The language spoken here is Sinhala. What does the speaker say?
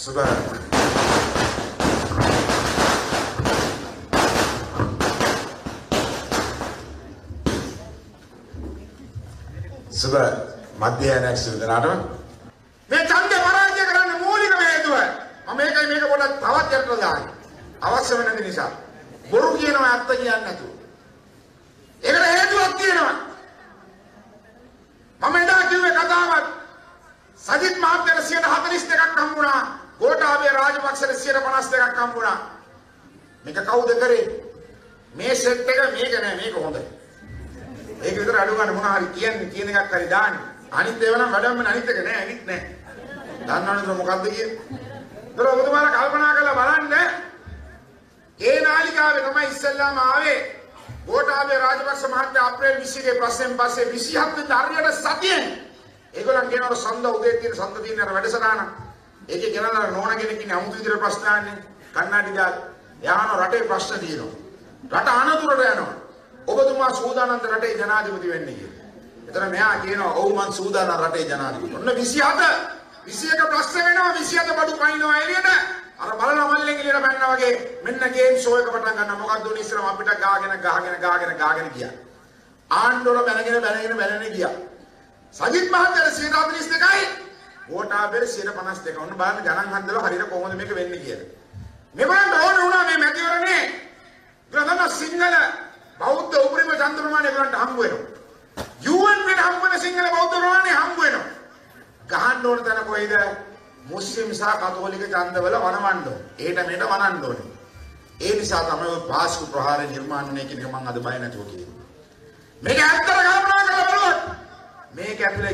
සුබ සුබ මධ්‍යයනයක් සිදු දෙනාටම මේ ඡන්දය පරාජය කරන්න මූලිකම හේතුව. මම මේකයි මේක පොඩක් තවත් යටට දාන්නේ. අවශ්‍ය වෙන නිසා. බොරු කියනවා ඇත්ත කියන්නේ නැතුව. ඒකට හේතුවක් තියෙනවා. මම එදා කිව්වේ කතාවක්. සජිත් මහත්තයට 142ක් හම්බුණා. ගෝඨාභය රාජපක්ෂට 152ක් හම්බුණා. මේක කවුද කරේ? මේ සෙට් එක මේක නෑ මේක හොඳයි. ඒක විතර අඩු ගන්න මොනවා හරි කියන්නේ කියන එකක් හරි දාන්නේ. අනිත් ඒවා නම් වැඩම අනිත් එක නෑ අනිත් නෑ. දන්නවනේ මොකද්ද කියන්නේ ඒතර ඔබතුමාලා කල්පනා කරලා බලන්න. ඒ නාලිකාවේ තමයි ඉස්සෙල්ලාම ආවේ ගෝඨාභය රාජපක්ෂ මහත්තයා අප්‍රේල් 20 ගේ ප්‍රශ්නෙන් පස්සේ 27 වෙනිදා හරියට සතියෙන්. ඒගොල්ලන් කියනවා සඳ උදේ තියෙන සඳ තියෙන අර වැඩසටහන. ඒකේ ගෙනල්ලා නෝන කෙනෙක් ඉන්නේ අමුතු විදිහට ප්‍රශ්න අහන්නේ කන්නාඩි දාලා යහන රටේ ප්‍රශ්න තියෙනවා රට අනතුරට යනවා ඔබතුමා සූදානම්ද රටේ ජනාධිපති වෙන්න කියලා. එතන මෙයා කියනවා ඔව් මං සූදානම් රටේ ජනාධිපති. ඔන්න 27 21 ප්‍රශ්න වෙනවා 27 බඩු පයින්නවා එළියට. අර බලන මල්ලෙන් එළියට බැන්නා වගේ මෙන්න ගේම් ෂෝ එක පටන් ගන්නවා. මොකක්ද උනේ ඉස්සරම අපිට ගාගෙන ගහගෙන ගාගෙන ගාගෙන ගියා. ආණ්ඩුවල බැනගෙන බැනගෙන බැනගෙන ගියා. සජිත් මහත්තයාට 142යි වෝටාබෙර 152. ඔන්න බලන්න ගණන් හන්දලා හරියට කොහොමද මේක වෙන්නේ කියලා. මෙවන් ඕන වුණා මේ මැතිවරණේ. ග්‍රහණ සිංහල බෞද්ධ උපරිම ඡන්ද ප්‍රමාණය ගලන්ට හම්බ වෙනවා. UN වෙන හම්බ වෙන සිංහල බෞද්ධ ප්‍රමාණය හම්බ වෙනවා. ගහන්න ඕන තැන කොයිද? මුස්ලිම් සහ කතෝලික ඡන්දවල වනවන්න ඕන. ඒට මේට වනන්න ඕනේ. ඒ නිසා තමයි ඔය පාස්කු ප්‍රහාරය නිර්මාණය කියන එක මම අද බය නැතුව කියන්නේ. මේක